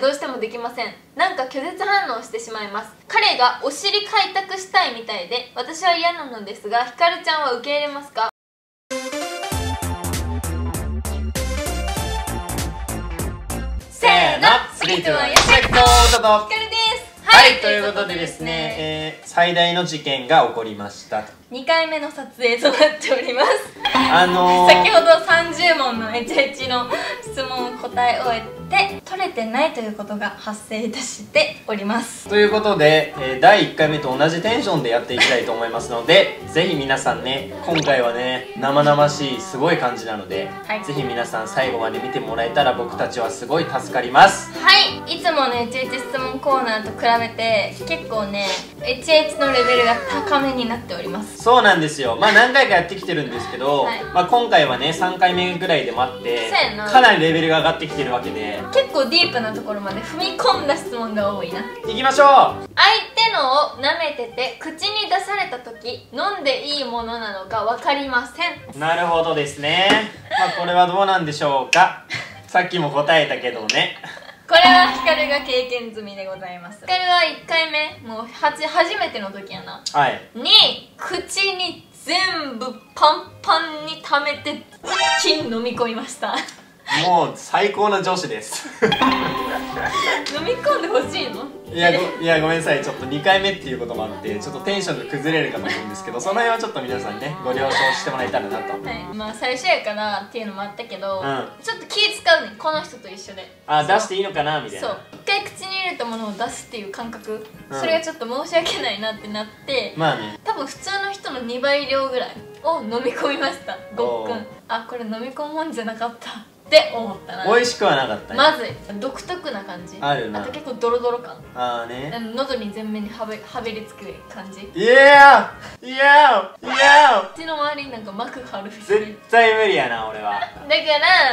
どうしてもできません。なんか拒絶反応してしまいます。彼がお尻開拓したいみたいで私は嫌なのですがひかるちゃんは受け入れますか？せーのスリートゥワンよしセクトーとひかるはい、ということでですね、えー、最大の事件が起こりました。2回目の撮影となっております。あのー、先ほど30問の HH の質問を答え終えて取れてないということが発生いたしております。ということで、えー第1回目と同じテンションでやっていきたいと思いますのでぜひ皆さんね今回はね生々しいすごい感じなので、はい。ぜひ皆さん最後まで見てもらえたら僕たちはすごい助かります。はいいつもの HH 質問コーナーと比べて結構ね HH のレベルが高めになっております。そうなんですよ。まあ何回かやってきてるんですけど、はい。まあ、今回はね3回目ぐらいでもあってかなりレベルが上がってきてるわけで。結構ディープなところまで踏み込んだ質問が多いな。行きましょう。相手のを舐めてて口に出された時飲んでいいものなのか分かりません。なるほどですね。まあこれはどうなんでしょうか。さっきも答えたけどねこれはヒカルが経験済みでございます。ヒカルは1回目。もうはじ初めての時やな。はい。に口に全部パンパンに溜めて一気に飲み込みました。もう最高な女子です。飲 み込んでほしいの？いやごいやごめんなさい。ちょっと2回目っていうこともあってちょっとテンションが崩れるかと思うんですけどその辺はちょっと皆さんねご了承してもらえたらなと。はい。まあ最初やからっていうのもあったけど、うん。ちょっと気使うねん。この人と一緒で。あ出していいのかなみたいそう。な一回口に入れたものを出すっていう感覚、うん。それがちょっと申し訳ないなってなって、まあね。多分普通の人の2倍量ぐらいを飲み込みました。ごっくん。あこれ飲み込むもんじゃなかったって思ったな。美味しくはなかったね。まずい独特な感じ。あるな。と結構ドロドロ感。ああね。喉に全面にはべはべりつく感じ。いやーいやーいや口の周りになんか膜があるー絶対無理やな俺は。だか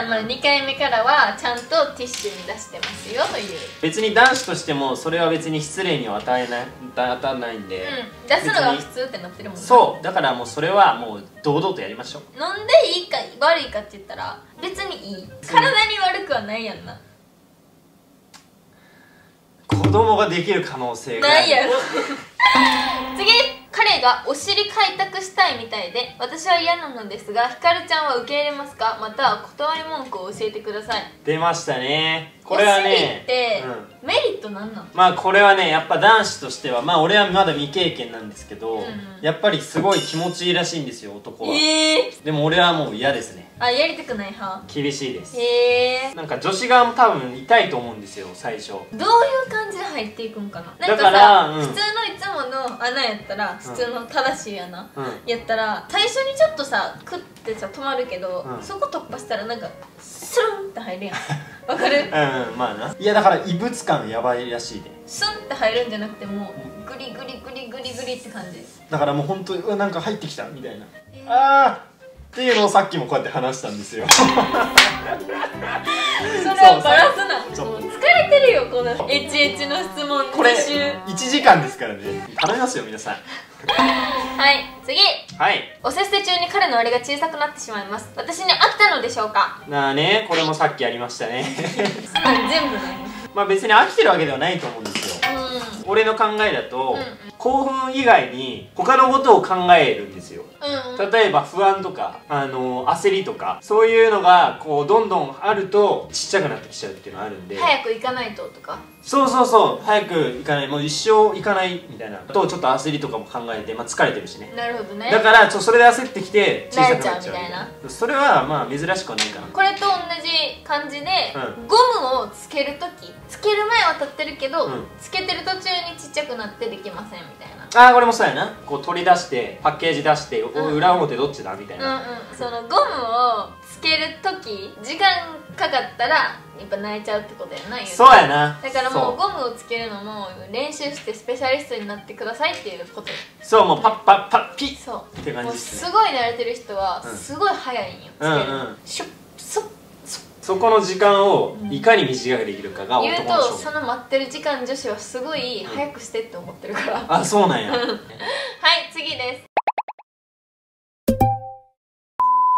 ら、まあ、2回目からはちゃんとティッシュに出してますよという。別に男子としてもそれは別に失礼には与えない与えないんで、うん。出すのが普通ってなってるもんねそう。だからもうそれはもう堂々とやりましょう。飲んでいいか悪いかって言ったら別にいい。体に悪くはないやんな。子供ができる可能性がないやろ。次彼がお尻開拓したいみたいで私は嫌なのですがひかるちゃんは受け入れますか？または断り文句を教えてください。出ましたね。これはねって、うん。メリットなんなん？まあこれはねやっぱ男子としてはまあ俺はまだ未経験なんですけど、うんうん。やっぱりすごい気持ちいいらしいんですよ男は、ええでも俺はもう嫌ですねあやりたくない派？厳しいです。へえ。なんか女子側も多分痛いと思うんですよ最初。どういう感じで入っていくんかな？なんかさだからうん。普通のいつもの穴やったら普通の正しい穴、うん。やったら最初にちょっとさクッてさ止まるけど、うん。そこ突破したらなんかスルンって入るやん。わかる？うんうんまあな。いやだから異物感やばいらしいで。スンって入るんじゃなくてもうグリグリグリグリグリって感じ。だからもう本当うわなんか入ってきたみたいな。えー。あーっていうのをさっきもこうやって話したんですよ。それはバラすな。もう疲れてるよこの HH の質問これ2週。1時間ですからね。頼みますよ皆さん。はい次。はい。おせっせ中に彼のあれが小さくなってしまいます。私に飽きたのでしょうか？なあねこれもさっきやりましたね。全部ない まあ別に飽きてるわけではないと思うんですよ。う俺の考えだと、うんうん興奮以外に他のことを考えるんですよ。んうん。例えば不安とか、あの焦りとかそういうのがこうどんどんあるとちっちゃくなってきちゃうっていうのがあるんで。早く行かないととか？そうそうそう。早く行かない。もう一生行かないみたいな。とちょっと焦りとかも考えて、まあ、疲れてるしね。なるほどね。だからちょそれで焦ってきて小さくなっちゃう慣れちゃうみたいな。それはまあ珍しくはないかな。これと同じ感じで、うゴムをつけるときつける前は立ってるけど、うん。つけてる途中にちっちゃくなってできませんみたいなああこれもそうやな。こう取り出してパッケージ出して、おうん。裏表どっちだみたいうんうん。な、そのゴムをつけるとき時間かかったらやっぱ泣いちゃうってことやなそうやな。だからもそう。ゴムをつけるのも練習してスペシャリストになってくださいっていうこと。そうもうパッパッパッピッそうって感じですね。すごい慣れてる人はうん。すごい早いんよ。つける。の、うんうん。シュッそこの時間をいかに短くできるかが言うとその待ってる時間女子はすごい早くしてって思ってるから、あそうなんや。はい次です。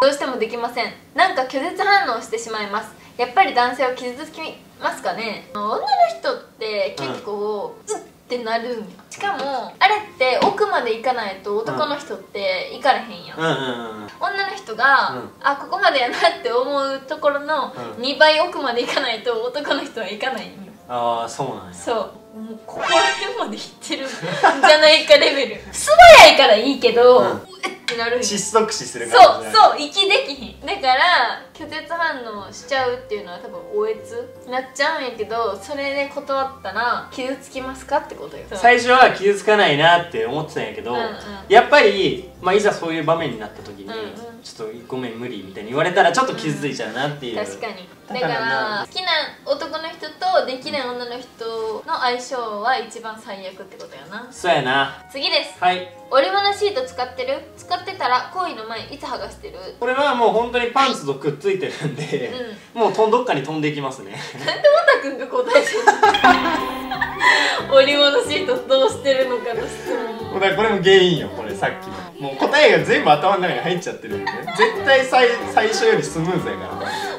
どうしてもできません。なんか拒絶反応してしまいます。やっぱり男性は傷つきますかね。女の人って結構、うってなるんやしかもあれって奥まで行かないと男の人って行かれへんやん、うん。うんうん女の人が、うん。あここまでやなって思うところのうん。2倍奥まで行かないと男の人は行かないんよ。ああそうなんや。そう。もうここら辺まで行ってるんじゃないかレベル。素早いからいいけど、ううんえってなる窒息死するそう感じそう息できひん。だから拒絶反応しちゃうっていうのは多分おえつなっちゃうんやけどそれで断ったら傷つきますかってことよ。最初は傷つかないなって思ってたんやけど、うんうん。やっぱり、まあ、いざそういう場面になった時に、うんうん。ちょっとごめん無理みたいに言われたらちょっと傷ついちゃうなっていう、確かに。だだかから好きな男の人とできない女の人の相性は一番最悪ってことやな。そうやな。次です。はい。折り物シート使ってる。使ってたら行為の前いつ剥がしてる。これはもう本当にパンツとくっついてるんで、もうとんどっかに飛んでいきますねなんでオタくんが答えてるの？折り物シートどうしてるのかの？質問だからこれも原因よこれさっきの？もう答えが全部頭の中に入っちゃってるんで。絶対最最初よりスムーズやから。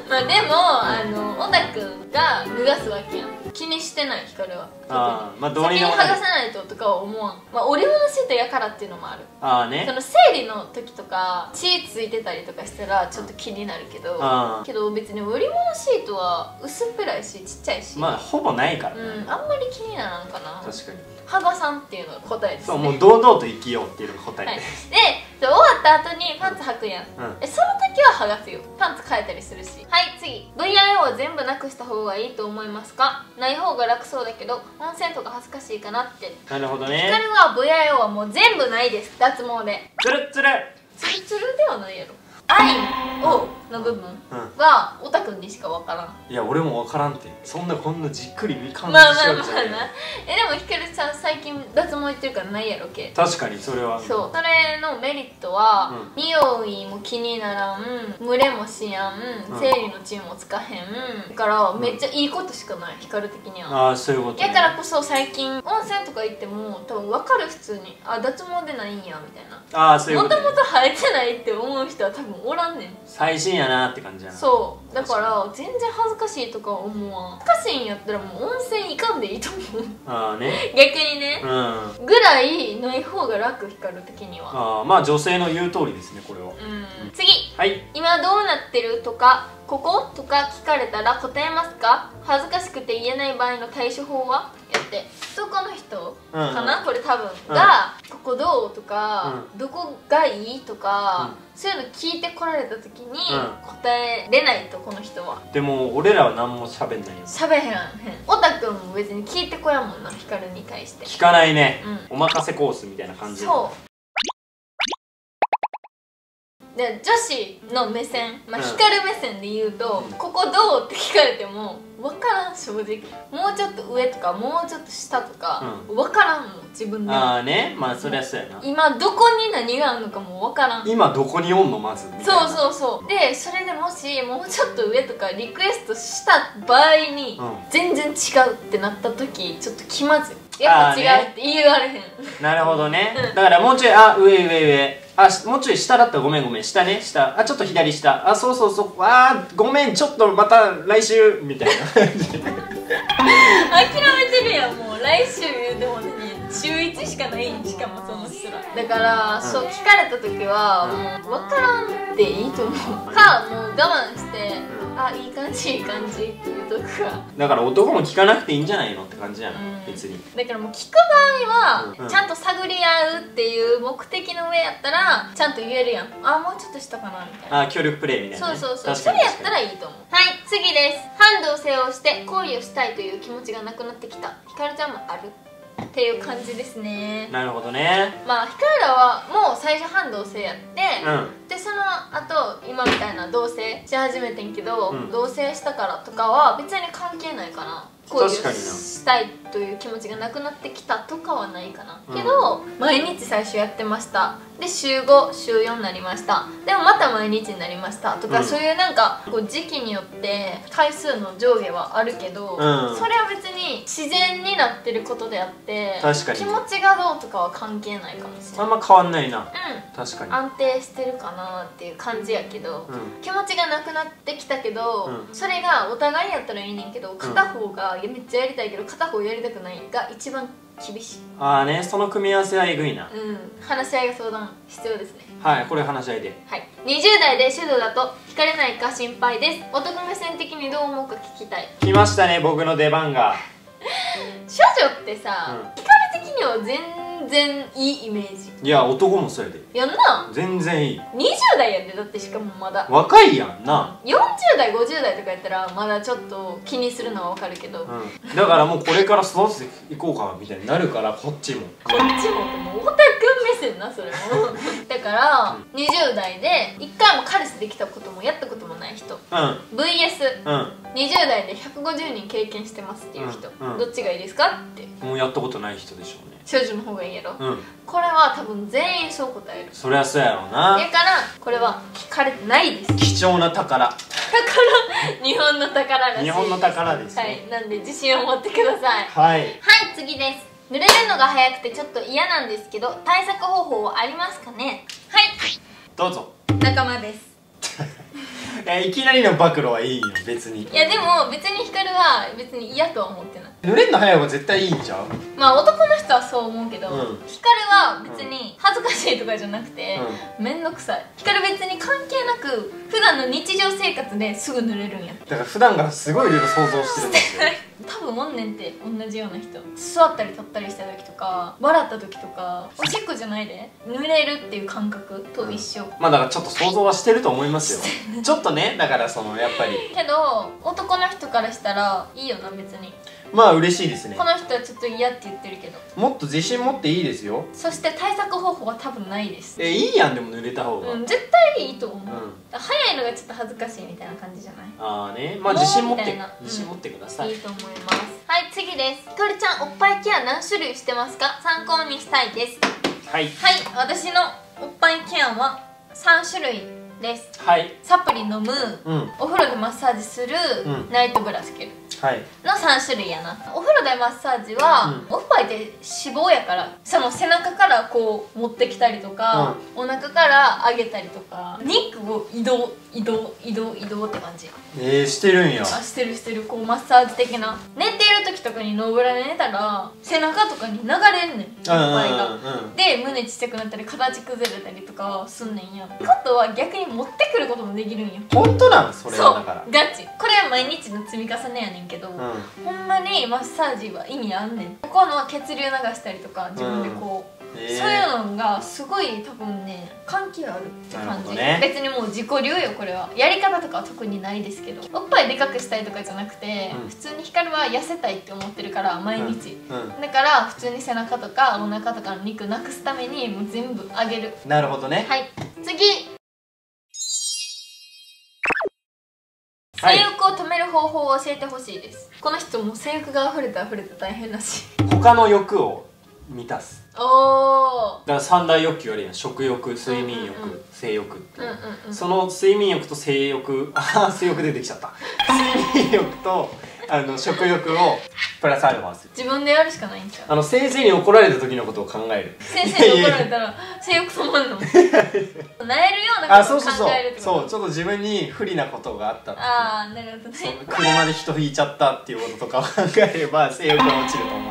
まあでもあのオタくんが脱がすわけやん気にしてない光は。あーまあどう先ににでもなる。剥がさないととかは思わんまあ折り物シートやからっていうのもある。ああね。その生理の時とか血ついてたりとかしたらちょっと気になるけど。あけど別に織物シートは薄っぺらいしちっちゃいし、まあほぼないからね、うんあんまり気にならんかな。確かに。羽賀さんっていうのが答えですね。そうもう堂々と生きようっていうのが答え。はい、で、でで終わった後にパンツ履くやん、うん。えその時は剥がすよ。パンツ変えたりするし。はい次。VIO は全部なくした方がいいと思いますか？ない方が楽そうだけど温泉とか恥ずかしいかなって。なるほど光ねは VIO はもう全部ないです。脱毛で。つるっつるツルツルではないやろ。愛をの部分はオタくんにしか分からん。いや俺も分からんって。そんなこんなじっくり見感まあまあじしようじゃないまあなえでもひかるさん最近脱毛行ってるからないやろけ。確かにそれはそう。それのメリットは、う匂いも気にならん。蒸れもしやん、うん。生理の血もつかへん。だからめっちゃいいことしかない。光的には、ああそういうこと、ね、やからこそ最近温泉とか行っても多分分かる普通にあ脱毛でないんやみたいな。ああそういうもことと、ね、もと生えてないって思う人は多分おらんねん。最新やなって感じやな。そう。だから全然恥ずかしいとか思わん。恥ずかしいんやったらもう温泉行かんでいいと思う。ああね。逆にね。うん。あぐらいない方が楽光る的には。あまあ女性の言う通りですねこれは。うん。次。はい。今どうなってるとかこことか聞かれたら答えますか？恥ずかしくて言えない場合の対処法は？やって。男の人かな、これ多分、うん。が「ここどう?」とか、どこがいい?」とか、うそういうの聞いてこられた時にうん。答えれないとこの人は。でも俺らは何も喋んないよ。喋へんへん。オタくんも別に聞いてこやもんなヒカルに対して。聞かないね、うお任せコースみたいな感じ。そうで女子の目線、まあ、うん。光目線で言うと「うん。ここどう?」って聞かれても分からん正直。もうちょっと上とかもうちょっと下とか、分からんもん自分で。ああね。まあそりゃそうやな。今どこに何があるのかも分からん。今どこにおんのまずそうそうそう。でそれでもしもうちょっと上とかリクエストした場合に、うん。全然違うってなった時ちょっと気まずいやっぱ違うって言われへん、なるほどね、うん。だからもうちょいあ上上上。あしもうちょい下だったらごめんごめん。下ね。下。あちょっと左下。あそうそうそう。あーごめんちょっとまた来週みたいな。諦めてるやんもう来週言うてもね。週1しかないんしかもその人ら。だから、うん。そう聞かれた時はもう分からんでいいと思う。かもう我慢して、うんあいい感じいい感じって言うとくかだから男も聞かなくていいんじゃないのって感じやな、うん。別に。だからもう聞く場合は、うん。ちゃんと探り合うっていう目的の上やったらちゃんと言えるやん。あもうちょっとしたかなみたいな。あ協力プレイみたいな、ね、そうそうそう。それやったらいいと思う。はい次です。反同性をして恋をしたいという気持ちがなくなってきた。ひかるちゃんもあるっていう感じですね。なるほどね。まあひかるらはもう最初反同性やって、うん。でその後今みたいな同棲し始めてんけど、うん。同棲したからとかは別に関係ないかな恋を確かになしたいという気持ちがなくなってきたとかはないかな、うん。けど毎日最初やってました。で週5週4になりました。でもまた毎日になりました。とか、うん。そういうなんかこう時期によって回数の上下はあるけど、うん。それは別に自然になってることであって気持ちがどうとかは関係ないかもしれない。あんま変わんないな。う確かに。ん安定してるかなっていう感じやけど、うん。気持ちがなくなってきたけど、うん。それがお互いやったらいいねんけど片方がめっちゃやりたいけど片方やりたくないが一番厳しい。ああねその組み合わせはえぐいな。うん。話し合いが相談必要ですね。はいこれ話し合いで。はい。20代で手動だと惹かれないか心配です。男目線的にどう思うか聞きたい。来ましたね僕の出番が。少女ってさ、うん。惹かれ的には全然いいイメージ。いや男もそうやで。やんな。全然いい。20代やでだってしかもまだ。若いやんな。40代50代とかやったらまだちょっと気にするのはわかるけど、こうん。だからもうこれから育てていこうかみたいになるからこっちも。っちももうオタク目線なそれも。だから、20代で1回も彼氏できたこともやったこともない人。うん。VS20 うん。代で150人経験してますっていう人、うん。うん。どっちがいいですかって。もうやったことない人でしょうね。少女の方がいいやろ、うん。これは多分全員そう答える。そりゃそうやろうな。だからこれは聞かれてないです。貴重な宝。宝。日本の宝らしい日本の宝ですはねい。なんで自信を持ってください。はい。はい次です濡れるのが早くてちょっと嫌なんですけど対策方法はありますかね？はい。どうぞ。仲間です。えいきなりの暴露はいいよ別に。いやでも別に光は別に嫌とは思ってない。濡れんの早い方が絶対いいんちゃう？まあ男の人はそう思うけど、うん。光は別に恥ずかしいとかじゃなくて、うめんどくさい。光別に関係なく普段の日常生活ですぐ濡れるんや。だから普段からすごいいろいろ想像してるんですよ 多分おんねんって同じような人。座ったり立ったりした時とか笑った時とかおしっこじゃないで濡れるっていう感覚と一緒、まあだからちょっと想像はしてると思いますよ。ちょっとねだからそのやっぱり。けど男の人からしたらいいよな別にまあ嬉しいですね。この人はちょっと嫌って言ってるけど。もっと自信持っていいですよ。そして対策方法は多分ないです。えいいやんでも濡れた方が、うん絶対いいと思う、うん。早いのがちょっと恥ずかしいみたいな感じじゃない？ああね。まあ自信持って自信持ってください、いいと思います。はい次です。ひかりちゃんおっぱいケア何種類してますか？参考にしたいです。はい。はい私のおっぱいケアは3種類です。はい。サプリ飲む。うん。お風呂でマッサージする、うん。ナイトブラつける。はいの3種類やな。お風呂でマッサージは、うおっぱいって脂肪やからその背中からこう持ってきたりとか、お腹から上げたりとか肉を移動移動移動移動って感じ。えー、してるんや。あしてるしてる。こうマッサージ的な。寝てる時とかにノーブラで寝たら背中とかに流れんねん。おっぱいが、うんうん。うんで胸ちっちゃくなったり形崩れたりとかすんねんやってことは逆に持ってくることもできるんよ。本当なん？それそうはだから。ガチ。これは毎日の積み重ねやねんけど、うほんまにマッサージは意味あんねん。ここの血流流したりとか自分でこう、ん。そうえいうのがすごい多分ね関係あるって感じ、ね。別にもう自己流よこれは。やり方とかは特にないですけどおっぱいでかくしたいとかじゃなくて、うん。普通に光は痩せたいって思ってるから毎日、うん。だから普通に背中とかお腹とかの肉なくすためにもう全部あげる。なるほどね。はい。次性欲を止める方法を教えてほしいです。この人もう性欲が溢れて溢れて大変だし。他の欲を満たす。おー。だから三大欲求あるやん。食欲睡眠欲、うんうん性欲ってうんいう、うんうんその睡眠欲と性欲ああ 性欲出てきちゃった。睡眠欲とあの食欲をプラスアルファする。自分でやるしかないんちゃう？あの先生に怒られた時のことを考える先生に怒られたら 性欲止まんのなえ るようなあことを考そうそうそう。えるってことそうちょっと自分に不利なことがあったああなるほどね。車で人引いちゃったっていうこととかを考えれば性欲が落ちると思う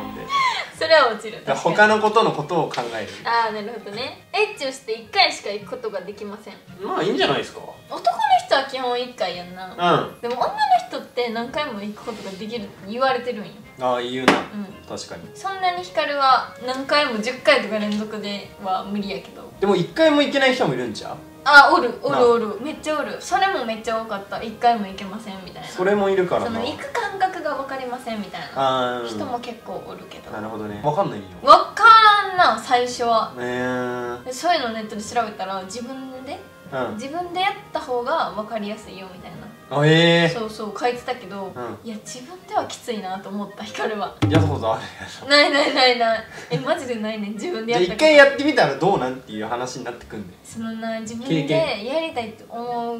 それは落ちる。他のことのことを考える。ああなるほどね。エッチをして1回しか行くことができません。まあいいんじゃないですか。男の人は基本1回やんな。うん。でも女の人って何回も行くことができるって言われてるんよ。ああ言うな。うん。確かに。そんなに光は何回も10回とか連続では無理やけど。でも一回も行けない人もいるんちゃう？あおるおなるおる。めっちゃおる。それもめっちゃ多かった。1回も行けませんみたいな。それもいるからな。その行く感覚が分かりませんみたいな。人も結構おるけど。なるほどね。わかんないよ。分からんな最初は。え。ー、でそういうのネットで調べたら自分でうん。自分でやった方が分かりやすいよみたいなあええ。そうそう書いてたけど、ういや自分ではきついなと思った光は。ー、やったことあるないないないない。えマジでないね。ん自分でやった一回やってみたらどうなんっていう話になってくんでそのな自分経でやりたいって思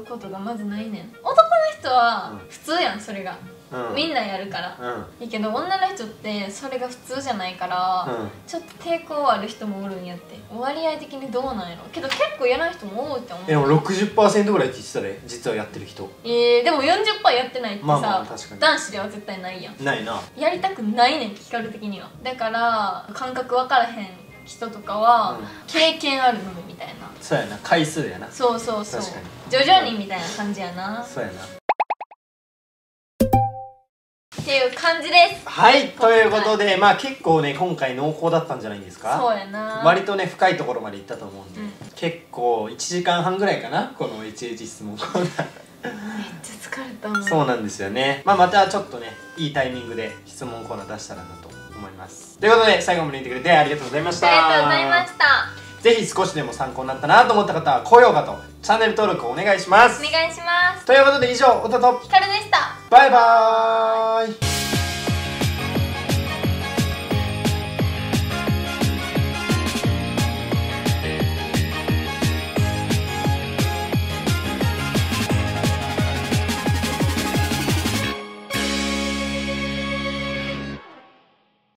うことがまずないねん。男の人はうん。普通やんそれが。ん、うん。みんなやるから。うん。いいけど女の人ってそれが普通じゃないから、うん。ちょっと抵抗ある人もおるんやって。割合的にどうなんやろ。けど結構やらない人も多いって思う。でも60%ぐらいって言ってたで実はやってる人。えー、でも40%やってないってさ、まあまあ男子では絶対ないやん。ないな。やりたくないねん光る的には。だから感覚分からへん人とかは、うん。経験あるのみみたいな。そうやな回数やな。そうそうそう。確か徐々にみたいな感じやな。そうやなっていう感じです。はいということでまあ結構ね今回濃厚だったんじゃないんですか？そうやな。割とね深いところまで行ったと思うんで、うん。結構1時間半ぐらいかな？この HH 質問コーナー。めっちゃ疲れたそうなんですよね、まあ、またちょっとねいいタイミングで質問コーナー出したらなと思います。ということで最後まで見てくれてありがとうございました。ありがとうございましたぜひ少しでも参考になったなと思った方は高評価とチャンネル登録お願いします。お願いします。ということで以上おたと。ひかるでした。バイバーイ